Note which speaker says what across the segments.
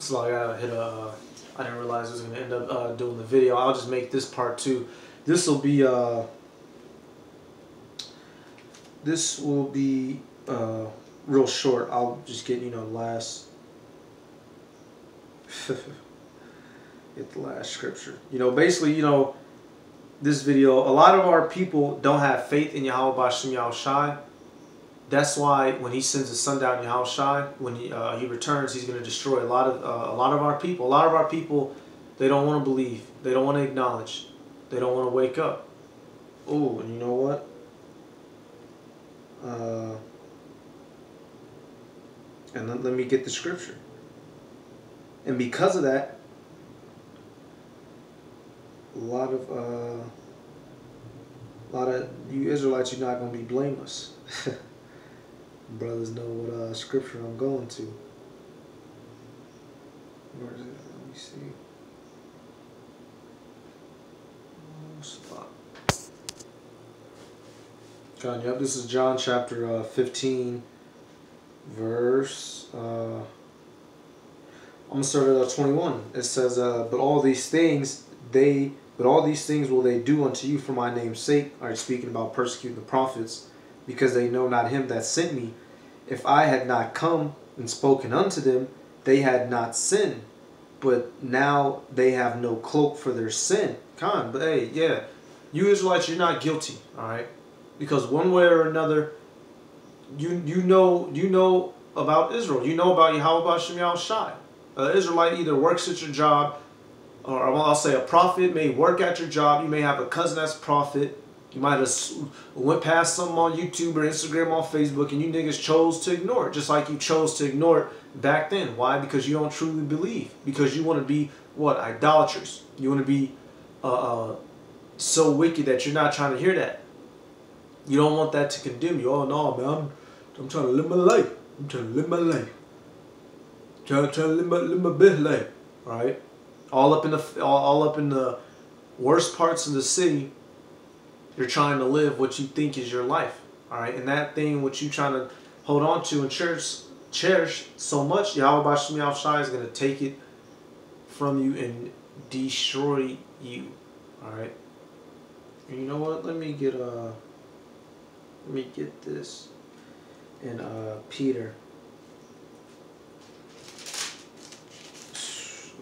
Speaker 1: So like I hit a. Uh, I didn't realize I was gonna end up uh, doing the video. I'll just make this part two. This will be uh. This will be uh, real short. I'll just get you know last. get the last scripture. You know, basically, you know, this video. A lot of our people don't have faith in Yahweh Bashim Yahweh Shai that's why when he sends his son down Yahushai, when he, uh, he returns, he's going to destroy a lot of uh, a lot of our people. A lot of our people, they don't want to believe. They don't want to acknowledge. They don't want to wake up. Oh, and you know what? Uh, and let, let me get the scripture. And because of that, a lot of uh, a lot of you Israelites, you're not going to be blameless. brothers know what uh, scripture I'm going to. Where is it? Let me see. Oh, spot. John, yep, this is John chapter uh, 15, verse. Uh, I'm gonna start at uh, 21. It says, uh, "But all these things they, but all these things will they do unto you for my name's sake." Are speaking about persecuting the prophets because they know not him that sent me. If I had not come and spoken unto them, they had not sinned. But now they have no cloak for their sin. Con, but hey, yeah, you Israelites, you're not guilty, all right? Because one way or another, you you know you know about Israel. You know about Yahweh Shem Shai. An Israelite either works at your job, or I'll say a prophet may work at your job. You may have a cousin that's a prophet you might have went past something on YouTube or Instagram or Facebook and you niggas chose to ignore it, just like you chose to ignore it back then. Why? Because you don't truly believe. Because you want to be, what, idolaters. You want to be uh, uh, so wicked that you're not trying to hear that. You don't want that to condemn you. Oh, no, man. I'm, I'm trying to live my life. I'm trying to live my life. I'm trying, trying to live my, live my best life. Right? All up in the all, all up in the worst parts of the city you're trying to live what you think is your life. All right, and that thing what you're trying to hold on to and cherish, cherish so much, Yahweh Bashim Shai is going to take it from you and destroy you. All right. And you know what? Let me get uh. Let me get this. And uh, Peter.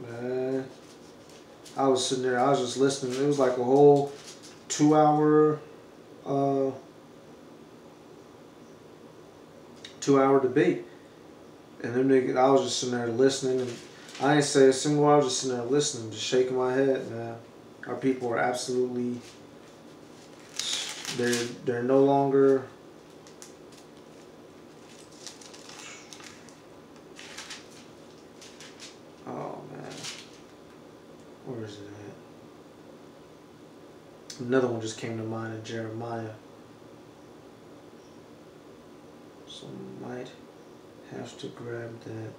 Speaker 1: Man, I was sitting there. I was just listening. It was like a whole two hour uh, two hour debate. And then niggas, I was just sitting there listening and I ain't say a single word, I was just sitting there listening, just shaking my head, man. Our people are absolutely they're they're no longer Oh man. Where is it? Another one just came to mind in Jeremiah. So might have to grab that.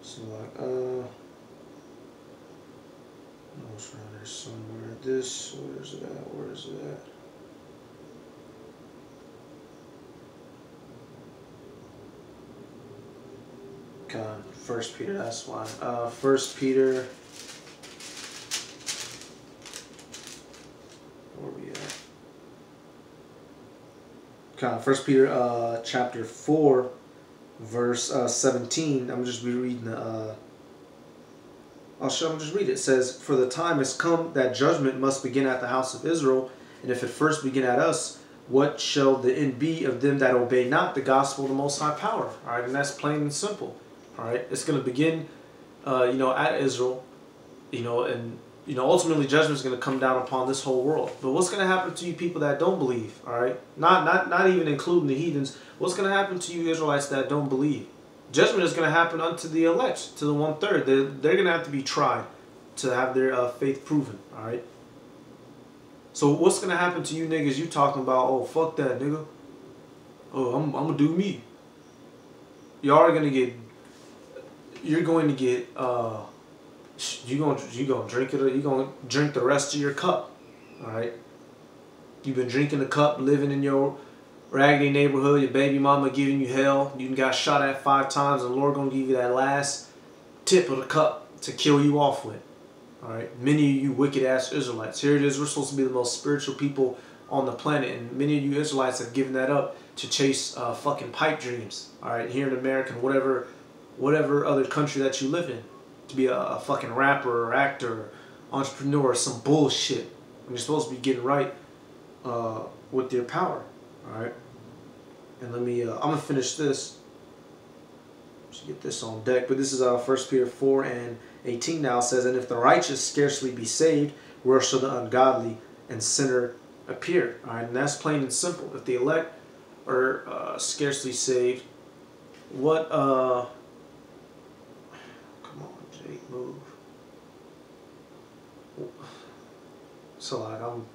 Speaker 1: So like, uh, it's around there somewhere. This, where is it at? Where is it First Peter. That's why. Uh, First Peter. Where we at? Okay, First Peter, uh, chapter four, verse uh, seventeen. I'm just rereading the. Uh, I'll show. I'm just read it. It says, "For the time has come that judgment must begin at the house of Israel, and if it first begin at us." What shall the end be of them that obey not the gospel of the Most High Power? All right, and that's plain and simple. All right, it's going to begin, uh, you know, at Israel, you know, and you know, ultimately judgment is going to come down upon this whole world. But what's going to happen to you people that don't believe? All right, not not not even including the heathens. What's going to happen to you Israelites that don't believe? Judgment is going to happen unto the elect, to the one third. They're, they're going to have to be tried to have their uh, faith proven. All right. So what's going to happen to you niggas? You talking about? Oh fuck that nigga. Oh I'm I'm gonna do me. Y'all are gonna get you're going to get uh, you gonna you gonna drink it. You gonna drink the rest of your cup. All right. You've been drinking the cup, living in your raggedy neighborhood. Your baby mama giving you hell. You got shot at five times, and the Lord gonna give you that last tip of the cup to kill you off with. All right. Many of you wicked ass Israelites. Here it is. We're supposed to be the most spiritual people on the planet, and many of you Israelites have given that up to chase uh, fucking pipe dreams. All right. Here in America, whatever, whatever other country that you live in, to be a, a fucking rapper or actor, or entrepreneur, or some bullshit. And you're supposed to be getting right uh, with your power. All right. And let me. Uh, I'm gonna finish this. Get this on deck. But this is uh, First Peter four and 18 now says, And if the righteous scarcely be saved, where shall the ungodly and sinner appear? All right, and that's plain and simple. If the elect are uh, scarcely saved, what, uh, Jake, move. So, like, I'm,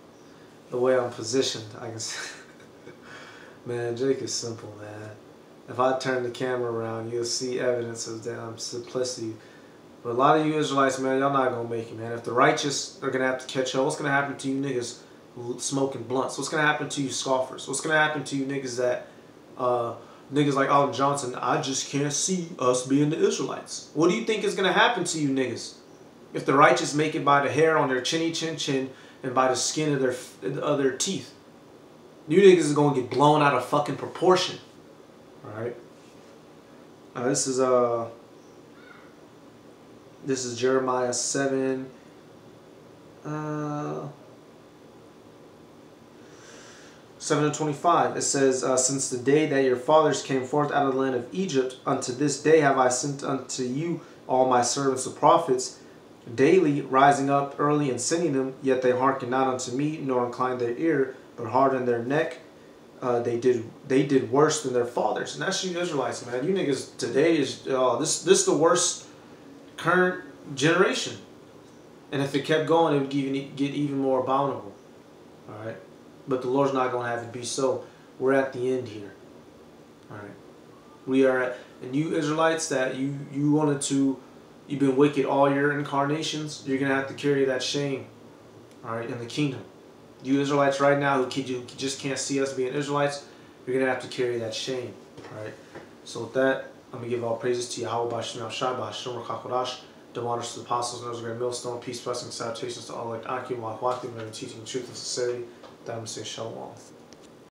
Speaker 1: the way I'm positioned, I can see. man, Jake is simple, man. If I turn the camera around, you'll see evidence of that simplicity but a lot of you Israelites, man, y'all not gonna make it, man. If the righteous are gonna have to catch up, what's gonna happen to you niggas smoking blunts? What's gonna happen to you scoffers? What's gonna happen to you niggas that uh, niggas like Alton Johnson? I just can't see us being the Israelites. What do you think is gonna happen to you niggas if the righteous make it by the hair on their chinny chin chin and by the skin of their of their teeth? You niggas is gonna get blown out of fucking proportion. All right. Uh, this is uh this is Jeremiah 7. Uh, 7 and 25. It says, uh, Since the day that your fathers came forth out of the land of Egypt, unto this day have I sent unto you all my servants the prophets, daily rising up early and sending them, yet they hearken not unto me, nor incline their ear, but harden their neck. Uh, they did they did worse than their fathers, and that's you Israelites, man. You niggas today is oh this this the worst current generation. And if it kept going, it would even get even more abominable. All right, but the Lord's not going to have it be so. We're at the end here. All right, we are at, and you Israelites that you you wanted to, you've been wicked all your incarnations. You're gonna have to carry that shame. All right, in the kingdom. You Israelites right now who you just can't see us being Israelites, you're gonna have to carry that shame. All right. So with that. I'm going to give all praises to Yahweh honors the apostles, those great millstone, peace, blessings, salutations to all like Akim, Wahwakim, and teaching truth and sincerity. I'm Shalom.